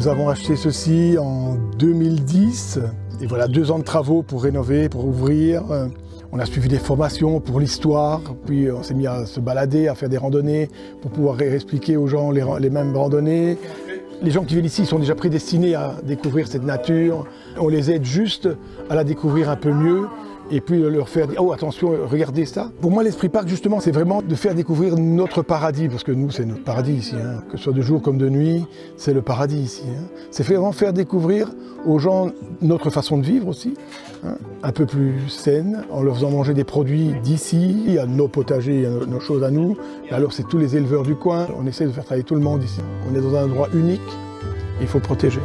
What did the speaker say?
Nous avons acheté ceci en 2010. Et voilà, deux ans de travaux pour rénover, pour ouvrir. On a suivi des formations pour l'histoire, puis on s'est mis à se balader, à faire des randonnées pour pouvoir expliquer aux gens les, mêmes randonnées. Les gens qui viennent ici sont déjà prédestinés à découvrir cette nature. On les aide juste à la découvrir un peu mieux et puis leur faire dire oh attention regardez ça. Pour moi l'esprit parc justement c'est vraiment de faire découvrir notre paradis parce que nous c'est notre paradis ici, hein. que ce soit de jour comme de nuit c'est le paradis ici. Hein. C'est vraiment faire découvrir aux gens notre façon de vivre aussi, hein. un peu plus saine en leur faisant manger des produits d'ici, il y a nos potagers, il y a nos choses à nous, alors c'est tous les éleveurs du coin, on essaie de faire travailler tout le monde ici. On est dans un endroit unique, il faut protéger.